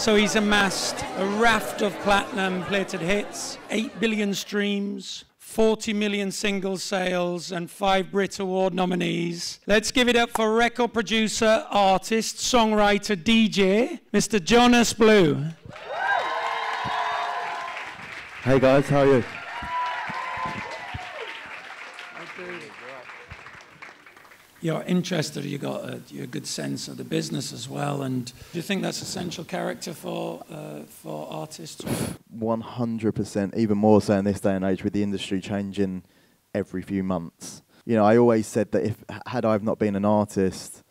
So he's amassed a raft of platinum plated hits, 8 billion streams, 40 million single sales, and five Brit Award nominees. Let's give it up for record producer, artist, songwriter, DJ, Mr. Jonas Blue. Hey guys, how are you? You're interested, you got a, a, good sense of the business as well, and do you think that's essential character for uh, for artists? One hundred percent, even more so in this day and age with the industry changing every few months. You know, I always said that if had I've not been an artist,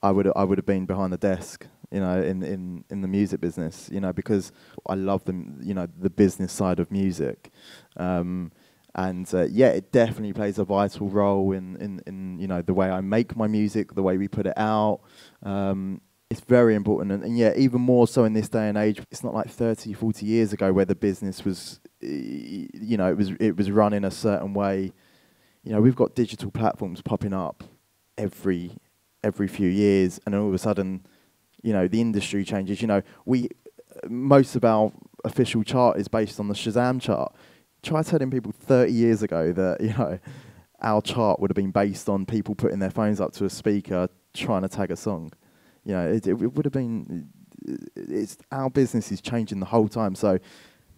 I would I would have been behind the desk. You know, in, in, in the music business. You know, because I love the you know the business side of music. Um, and uh, yeah, it definitely plays a vital role in, in, in you know the way I make my music, the way we put it out. Um, it's very important, and, and, yeah, even more so in this day and age. It's not like 30, 40 years ago where the business was, you know, it was it was running a certain way. You know, we've got digital platforms popping up every every few years, and all of a sudden, you know, the industry changes. You know, we most of our official chart is based on the Shazam chart try telling people 30 years ago that, you know, our chart would have been based on people putting their phones up to a speaker trying to tag a song. You know, it, it, it would have been, it's, our business is changing the whole time. So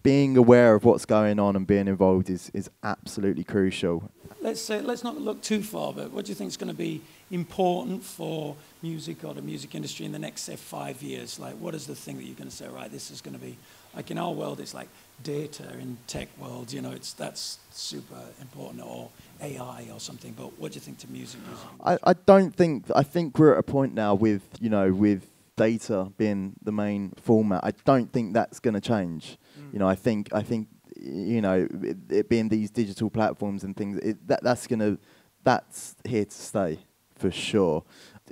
being aware of what's going on and being involved is, is absolutely crucial. Let's say, let's not look too far, but what do you think is going to be important for music or the music industry in the next, say, five years? Like, what is the thing that you're going to say, right, this is going to be, like in our world, it's like data in tech world, you know, it's, that's super important, or AI or something. But what do you think to music? music, music? I, I don't think, I think we're at a point now with, you know, with data being the main format. I don't think that's going to change. You know, I think, I think, you know, it, it being these digital platforms and things, it, that, that's going to, that's here to stay for sure.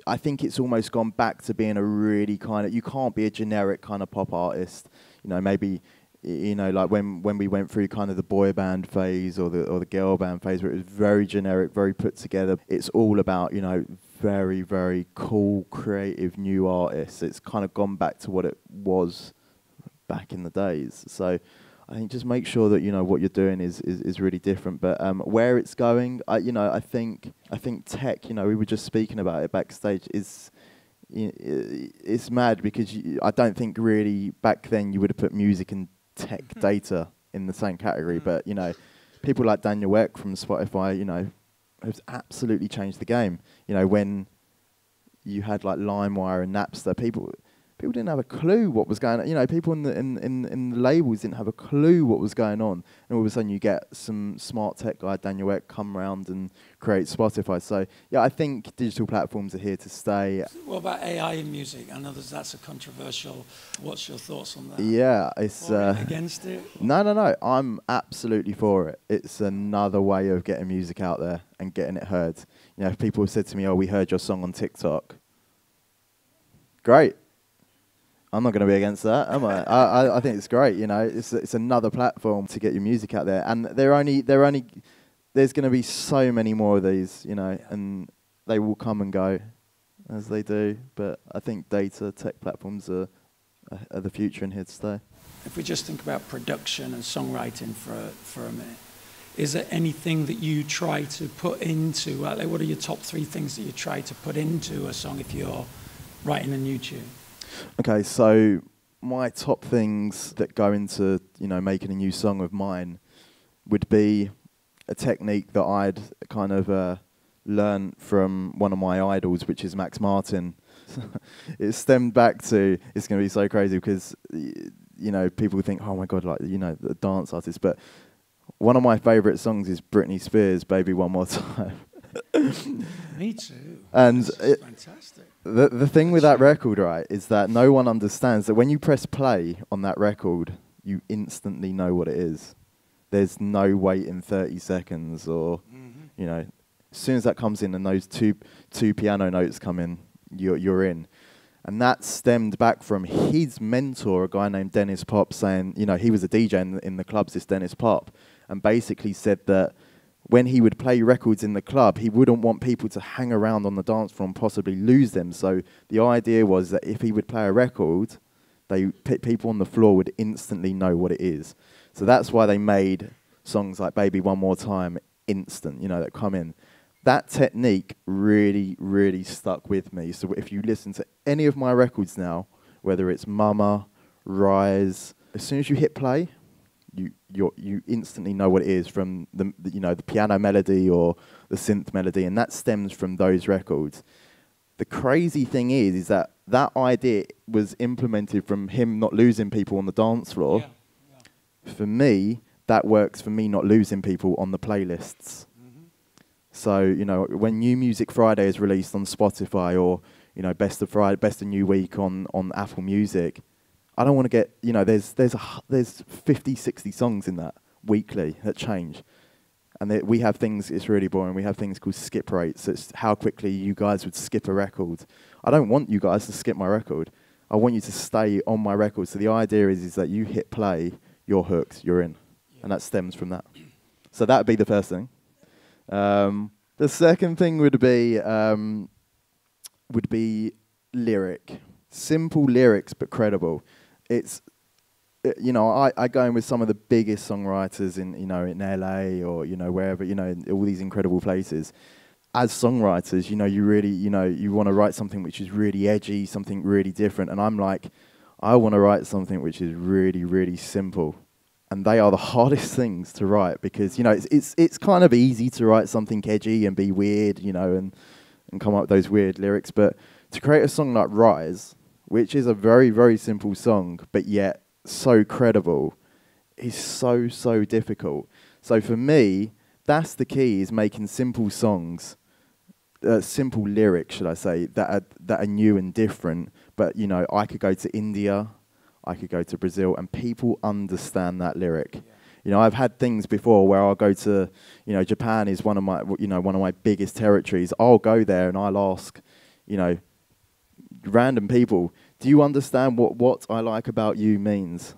I think it's almost gone back to being a really kind of, you can't be a generic kind of pop artist. You know, maybe you know, like when when we went through kind of the boy band phase or the or the girl band phase, where it was very generic, very put together. It's all about you know very very cool, creative new artists. It's kind of gone back to what it was back in the days. So. I think just make sure that you know what you're doing is, is, is really different. But um, where it's going, I, you know, I think I think tech. You know, we were just speaking about it backstage. Is it's mad because you, I don't think really back then you would have put music and tech mm-hmm. data in the same category. Mm. But you know, people like Daniel Ek from Spotify, you know, has absolutely changed the game. You know, when you had like LimeWire and Napster, people people didn't have a clue what was going on. You know, people in the in, in, in the labels didn't have a clue what was going on. And all of a sudden you get some smart tech guy, Daniel Ek, come around and create Spotify. So yeah, I think digital platforms are here to stay. What about AI in music? I know that's a controversial. What's your thoughts on that? Yeah, it's uh, against it. No, no, no. I'm absolutely for it. It's another way of getting music out there and getting it heard. You know, if people have said to me, "Oh, we heard your song on TikTok," great I'm not going to be against that, am I? I, I? think it's great. You know, it's it's another platform to get your music out there, and they're only they're only there's going to be so many more of these, you know, and they will come and go as they do. But I think data tech platforms are, are the future and here to stay. If we just think about production and songwriting for a, for a minute, is there anything that you try to put into? Uh, like what are your top three things that you try to put into a song if you're writing a new tune? Okay, so my top things that go into you know making a new song of mine would be a technique that I'd kind of uh, learned from one of my idols, which is Max Martin. it stemmed back to it's going to be so crazy because you know people think, oh my god, like you know the dance artist, but one of my favorite songs is Britney Spears' "Baby One More Time." Me too. And it, fantastic. The the thing with that record, right, is that no one understands that when you press play on that record, you instantly know what it is. There's no waiting 30 seconds or, mm-hmm. you know, as soon as that comes in and those two two piano notes come in, you're you're in. And that stemmed back from his mentor, a guy named Denniz Pop, saying, you know, he was a DJ in, in the clubs, this Denniz Pop, and basically said that when he would play records in the club, he wouldn't want people to hang around on the dance floor and possibly lose them. So the idea was that if he would play a record, they pe- people on the floor would instantly know what it is. So that's why they made songs like "Baby One More Time" instant. You know that come in. That technique really, really stuck with me. So if you listen to any of my records now, whether it's Mama, Rise, as soon as you hit play, you you you instantly know what it is from the, the you know the piano melody or the synth melody, and that stems from those records. The crazy thing is, is that that idea was implemented from him not losing people on the dance floor. Yeah, yeah. For me, that works for me not losing people on the playlists. Mm-hmm. So you know, when New Music Friday is released on Spotify or you know Best of Friday, Best of New Week on on Apple Music, I don't want to get you know there's there's a, there's 50, 60 songs in that weekly that change, and they, we have things. It's really boring. We have things called skip rates. It's how quickly you guys would skip a record. I don't want you guys to skip my record. I want you to stay on my record. So the idea is is that you hit play, you're hooked, you're in, and that stems from that. So that would be the first thing. Um, the second thing would be um, would be lyric, simple lyrics but credible. It's uh, you know I, I go in with some of the biggest songwriters in you know in LA or you know wherever you know all these incredible places. As songwriters, you know you really you know you want to write something which is really edgy, something really different, and I'm like, I want to write something which is really really simple and they are the hardest things to write because you know it's it's it's kind of easy to write something edgy and be weird, you know, and and come up with those weird lyrics, but to create a song like Rise, which is a very very simple song but yet so credible, is so so difficult. So for me, that's the key: is making simple songs, uh, simple lyrics, should I say, that are that are new and different. But you know, I could go to India, I could go to Brazil, and people understand that lyric. You know, I've had things before where I'll go to, you know, Japan is one of my, you know, one of my biggest territories. I'll go there and I'll ask, you know, random people, do you understand what what I like about you means?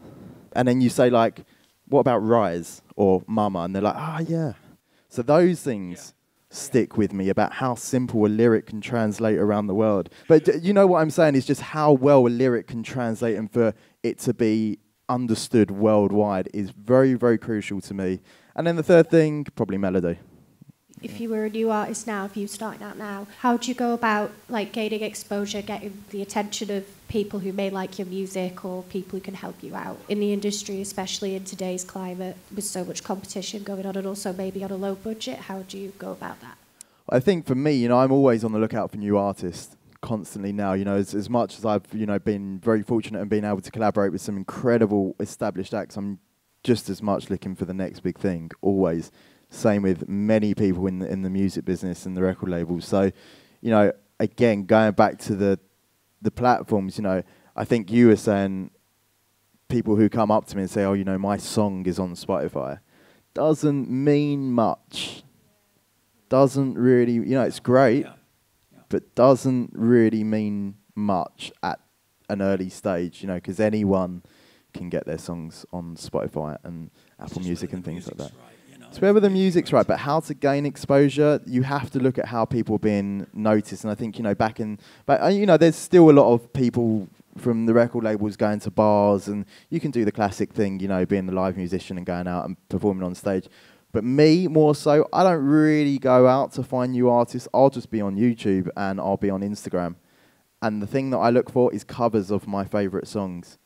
And then you say like, what about Rise or Mama? And they're like, ah, yeah. So those things stick with me about how simple a lyric can translate around the world. But d- you know what I'm saying is just how well a lyric can translate and for it to be understood worldwide is very, very crucial to me. And then the third thing, probably melody. If you were a new artist now, if you starting out now, how do you go about like gaining exposure, getting the attention of people who may like your music or people who can help you out in the industry, especially in today's climate with so much competition going on and also maybe on a low budget? How do you go about that? I think for me, you know, I'm always on the lookout for new artists constantly now. You know, as, as much as I've, you know, been very fortunate and been able to collaborate with some incredible established acts, I'm just as much looking for the next big thing, always. Same with many people in the, in the music business and the record labels. So, you know, again, going back to the the platforms, you know, I think you were saying people who come up to me and say, "Oh, you know, my song is on Spotify," doesn't mean much. Doesn't really, you know, it's great, Yeah. Yeah. but doesn't really mean much at an early stage, you know, because anyone can get their songs on Spotify and Apple Music and things like that. right, It's whether the music's right, but how to gain exposure, you have to look at how people are being noticed. And I think you know, back in, but uh, you know, there's still a lot of people from the record labels going to bars, and you can do the classic thing, you know, being the live musician and going out and performing on stage. But me, more so, I don't really go out to find new artists. I'll just be on YouTube and I'll be on Instagram. And the thing that I look for is covers of my favourite songs.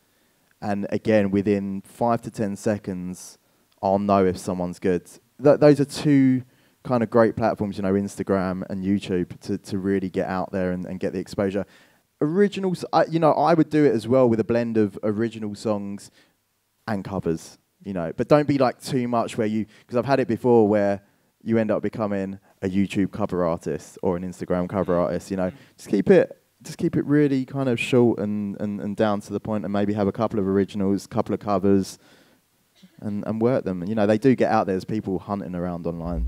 And again, within five to ten seconds, I'll know if someone's good. Th- those are two kind of great platforms, you know, Instagram and YouTube, to, to really get out there and, and get the exposure. Originals, you know, I would do it as well with a blend of original songs and covers, you know, but don't be like too much where you, because I've had it before where you end up becoming a YouTube cover artist or an Instagram cover artist, you know, just keep it. Just keep it really kind of short and, and, and down to the point, and maybe have a couple of originals, couple of covers, and, and work them. And, you know, they do get out there. There's people hunting around online.